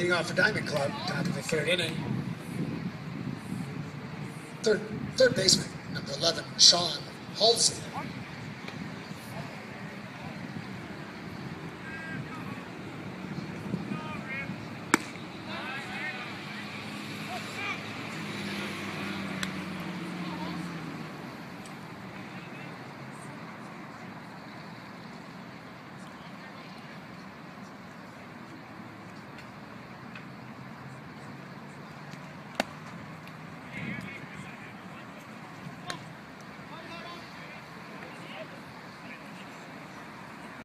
leading off for Diamond Club, top of the third inning. Third, third baseman, number 11, Sean Halsey.